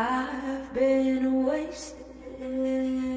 I've been wasted.